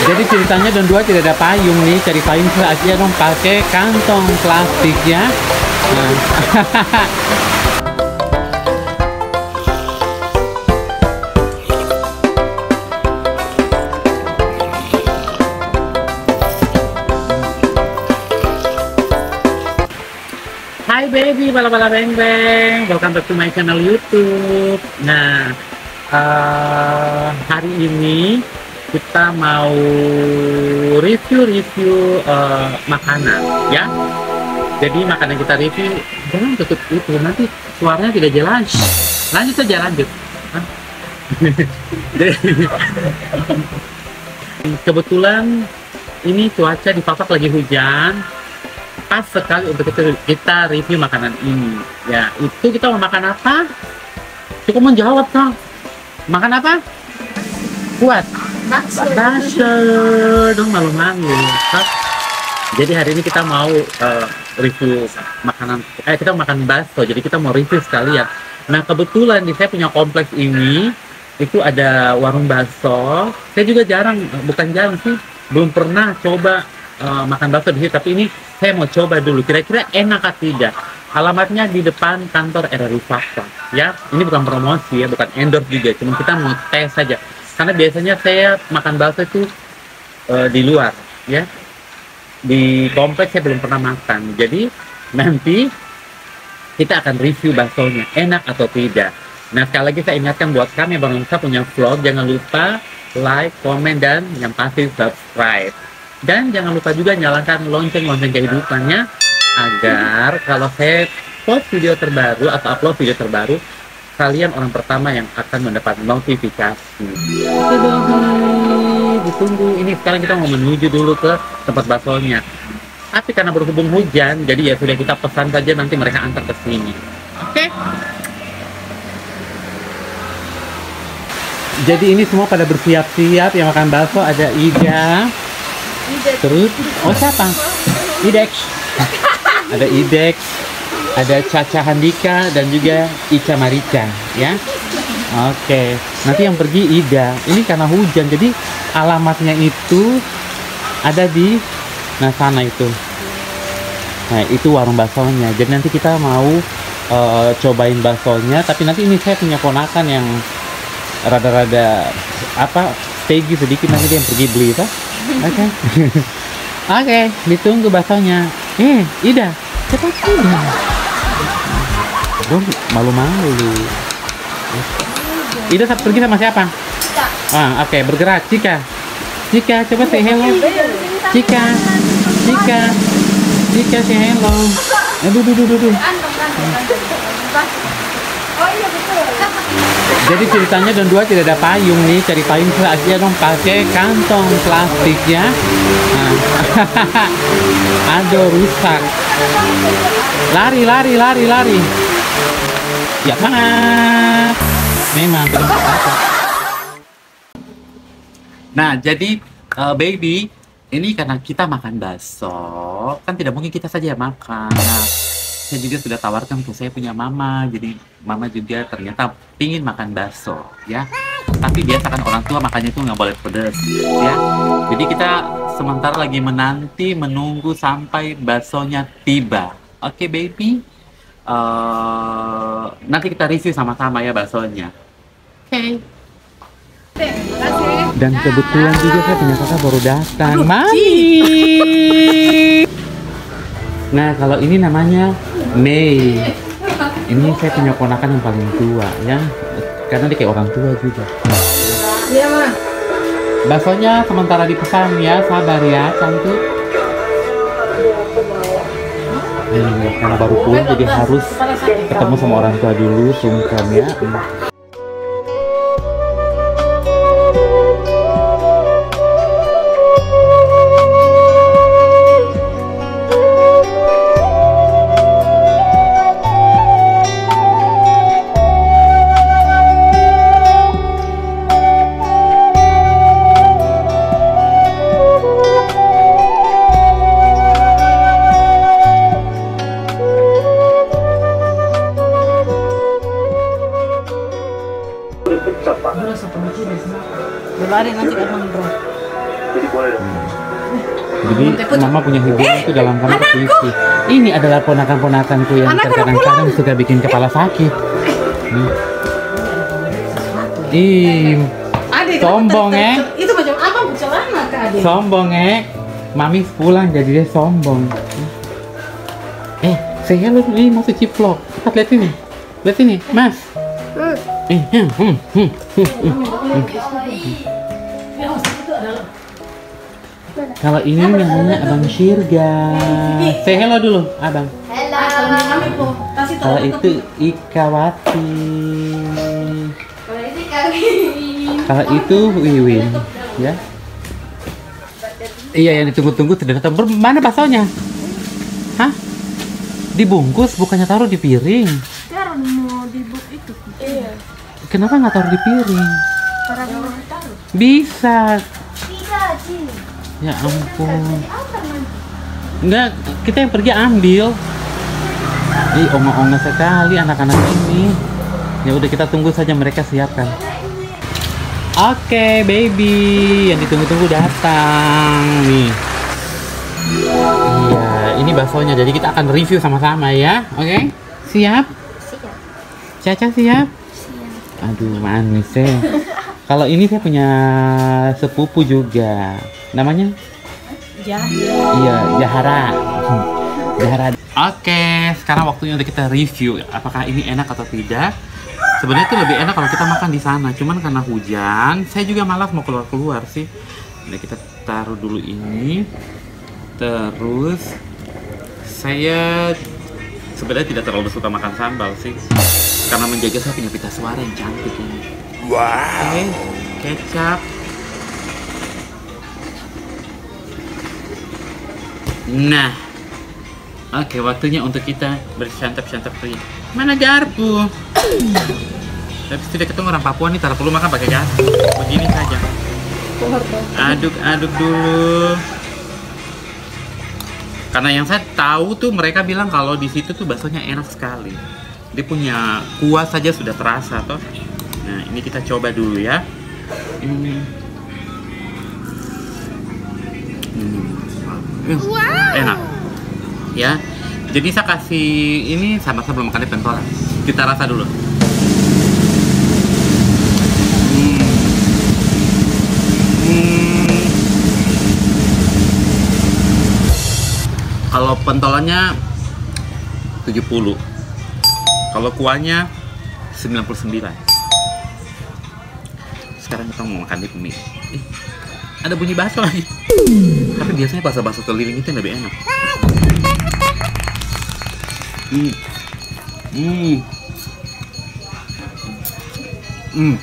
Jadi ceritanya Don Dua tidak ada payung nih, cari payung aja dong pakai kantong plastik ya. Nah. Hai baby, bala-bala beng beng. Welcome back to my channel YouTube. Nah, eh, hari ini kita mau review-review eh, makanan, ya. Jadi makanan kita review, jangan tutup itu, nanti suaranya tidak jelas. Lanjut saja, lanjut. Kebetulan ini cuaca di Papak lagi hujan, pas sekali untuk kita, kita review makanan ini. Ya, itu kita mau makan apa? Cukup menjawab, Kang. Makan apa? Kuat. Bakso. Dong malu-malu. Kak. Jadi hari ini kita mau eh, review makanan, eh kita makan bakso. Jadi kita mau review sekalian. Nah kebetulan di saya punya kompleks ini itu ada warung bakso. Saya juga jarang, bukan jarang sih, belum pernah coba eh, makan bakso di sini. Tapi ini saya mau coba dulu. Kira-kira enak atau tidak? Alamatnya di depan kantor RRI Fakta. Ya, ini bukan promosi ya, bukan endorse juga. Cuma kita mau tes saja. Karena biasanya saya makan bakso itu eh, di luar, ya. Di kompleks saya belum pernah makan. Jadi nanti kita akan review baksonya, enak atau tidak. Nah, sekali lagi saya ingatkan buat kami yang bangsa punya vlog, jangan lupa like, komen, dan yang pasti subscribe. Dan jangan lupa juga nyalakan lonceng-lonceng kehidupannya agar kalau saya post video terbaru atau upload video terbaru, kalian orang pertama yang akan mendapat notifikasi. Oke, ditunggu. Ini sekarang kita mau menuju dulu ke tempat baksonya. Tapi karena berhubung hujan, jadi ya sudah kita pesan saja nanti mereka antar ke sini. Oke? Jadi ini semua pada bersiap-siap yang makan bakso ada Ida, terus oh siapa? Idex. Ada Idex, ada Caca Handika dan juga Ica Marica ya. Oke, nanti yang pergi Ida. Ini karena hujan, jadi alamatnya itu ada di nah sana itu. Nah itu warung baksonya. Jadi nanti kita mau eh, cobain baksonya, tapi nanti ini saya punya ponakan yang rada-rada apa stegi sedikit nanti dia yang pergi beli tak? Oke. Oke, ditunggu baksonya. Eh, Ida, cepat Ida. Gue malu-malu. Ida saat pergi sama siapa? Ah, oke, bergerak. Cika. Cika, coba say hello. Cika. Cika. Cika say hello. Aduh, duh, duh, duh, duh. Oh iya betul. Jadi ceritanya Don Dua tidak ada payung nih, cari payung aja dong pakai kantong plastik ya. Nah. Aduh rusak. Lari, lari, lari, lari. Ya maaf. Memang belum apa. Nah, jadi eh, baby, ini karena kita makan bakso, kan tidak mungkin kita saja yang makan. Nah, saya juga sudah tawarkan ke saya punya mama, jadi mama juga ternyata pingin makan bakso, ya. Tapi biasakan orang tua makannya itu nggak boleh pedas, ya. Jadi kita sementara lagi menanti, menunggu sampai baksonya tiba. Oke, baby. Eh, nanti kita review sama-sama ya baksonya. Oke. Kasih. Dan kebetulan juga saya punya kakak baru datang. Aduh, Mami. Nah, kalau ini namanya Mei. Ini saya punya ponakan yang paling tua ya. Karena dia kayak orang tua juga. Iya mah. Baksonya sementara dipesan ya, sabar ya, cantik. Karena baru pulang jadi harus ketemu sama orang tua dulu, sungkan ya. boleh dong. Jadi mama punya hiburan tuh dalam kamar TV. Ini adalah ponakan-ponakanku yang terkadang-kadang suka bikin kepala sakit. Hmm. Ih, Adik, Sombong, eh. Itu macam apa celana kak adik? sombong eh. Mami pulang jadi dia sombong. Eh, saya lu ini masih ciplok. Lihat lihat ini. Lihat ini, Mas. Eh, hmm, hmm, hmm, hmm. Kalau ini namanya Abang Shirga. Say hello dulu, Abang. Kasih tahu. Kalau itu Ikawati. Kalau itu Wiwin, ya. Iya yang ditunggu-tunggu sudah datang. Mana baksonya? Hah? Dibungkus bukannya taruh di piring. Taruh mau di buk itu. Iya. Kenapa nggak taruh di piring? Bisa. Bisa. Ya ampun. Enggak, kita yang pergi ambil. Ih, onga-onga sekali anak-anak ini. Ya udah kita tunggu saja mereka siapkan. Oke, baby, yang ditunggu-tunggu datang nih. Iya, ini baksonya. Jadi kita akan review sama-sama ya. Oke? Siap? Siap. Caca siap? Siap. Aduh, manis ya. Kalau ini saya punya sepupu juga. Namanya? Iya, Jahara. Jahara. Oke, sekarang waktunya untuk kita review apakah ini enak atau tidak. Sebenarnya itu lebih enak kalau kita makan di sana, cuman karena hujan, saya juga malas mau keluar-keluar sih. Nah, kita taruh dulu ini. Terus saya sebenarnya tidak terlalu suka makan sambal sih. Karena menjaga saya punya pita suara yang cantik ini. Oke, kecap. Nah, oke waktunya untuk kita bersantap-santap pria. Mana garpu? Tapi tidak ketemu orang Papua nih, taruh perlu makan pakai garpu. Begini saja. Aduk-aduk dulu. Karena yang saya tahu tuh mereka bilang kalau di situ tuh baksonya enak sekali. Dia punya kuah saja sudah terasa toh. Nah, ini kita coba dulu ya. Hmm. Hmm. Uh, Enak. Ya. Jadi saya kasih ini sama saya belum makan di pentolan. Kita rasa dulu. Hmm. Hmm. Kalau pentolannya 70. Kalau kuahnya 99. Sekarang kita mau makan di mie. Eh, ada bunyi bakso lagi. Tapi biasanya bakso-bakso keliling itu yang lebih enak. Hmm. Hmm. Hmm.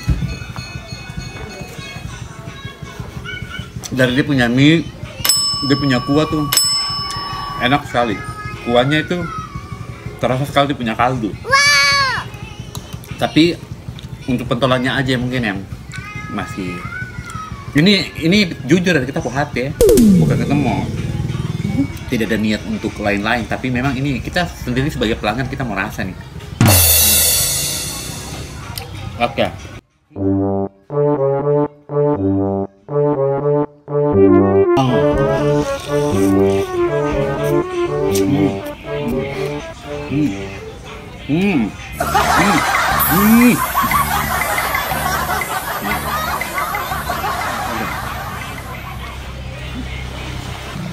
Dari dia punya mie, dia punya kuah tuh enak sekali. Kuahnya itu terasa sekali dia punya kaldu. Tapi untuk pentolannya aja mungkin yang masih. Ini ini jujur dari kita hati ya. Bukan kita mau tidak ada niat untuk lain-lain tapi memang ini kita sendiri sebagai pelanggan kita mau rasa nih. Oke. Hmm.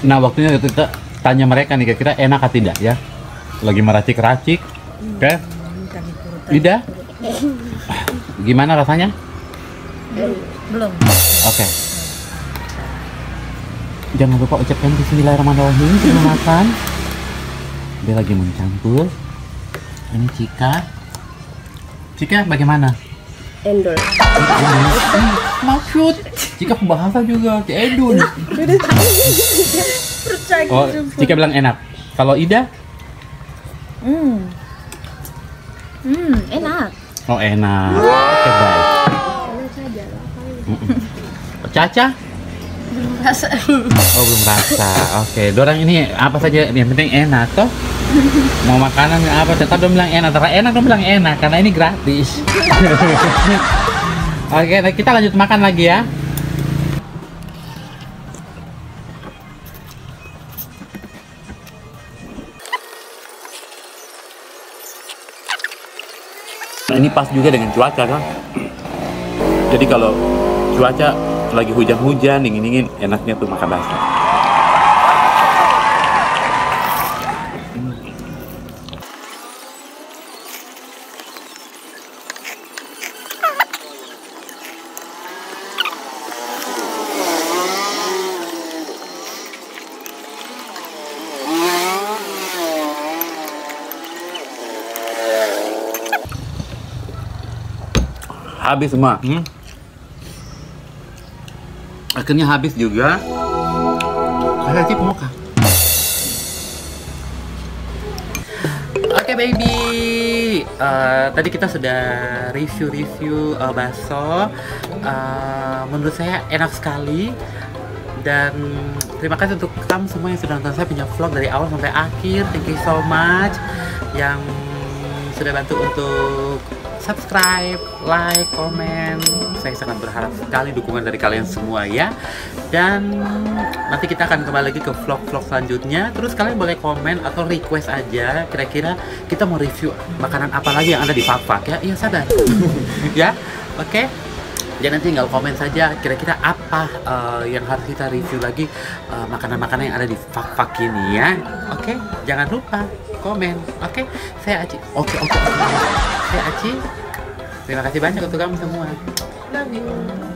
Nah waktunya kita tanya mereka nih kira-kira enak atau tidak ya. Lagi meracik-racik, oke? Ida, gimana rasanya? Belum. Oke. Jangan lupa ucapkan Bismillahirrahmanirrahim sebelum makan. Dia lagi mencampur. Ini Cika. Cika bagaimana? Endol. Maksud Cika bahasa juga Cik Edun. Percaya Oh, Cika bilang enak. Kalau Ida? Hmm. Hmm, enak. Oh enak. Oke baik. Mm-mm belum rasa. Oh belum rasa. Oke okay. dorang ini apa saja? Yang penting enak toh. Mau makanan apa? Tetap dong bilang enak. Terus enak dong bilang enak karena ini gratis. Oke okay, kita lanjut makan lagi ya. Nah, ini pas juga dengan cuaca kan? Jadi kalau cuaca lagi hujan-hujan dingin-dingin enaknya tuh makan bakso habis semua hmm? Akhirnya habis juga. Saya sih mau kah Oke baby, Eh, tadi kita sudah review-review eh, bakso. Eh, menurut saya enak sekali. Dan terima kasih untuk kamu semua yang sudah nonton. Saya punya vlog dari awal sampai akhir. Thank you so much. Yang sudah bantu untuk subscribe, like, komen. Saya sangat berharap sekali dukungan dari kalian semua ya. Dan nanti kita akan kembali lagi ke vlog-vlog selanjutnya. Terus kalian boleh komen atau request aja kira-kira kita mau review makanan apa lagi yang ada di Fak ya. Iya sabar. ya. Oke. Jangan tinggal komen saja kira-kira apa eh, yang harus kita review lagi eh, makanan-makanan yang ada di Fak ini ya. Oke, jangan lupa komen. Oke, saya Aci. Oke, oke, oke. Saya Aci. Terima kasih banyak untuk kamu semua. Love you.